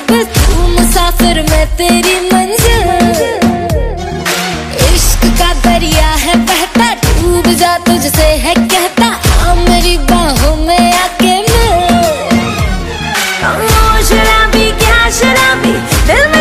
अब तू मुसाफिर मैं तेरी मंजिल। इश्क का दरिया है बहता, डूब जा तुझसे है कहता, आ मेरी बाहों में आके मिल शराबी क्या शराबी, दिल में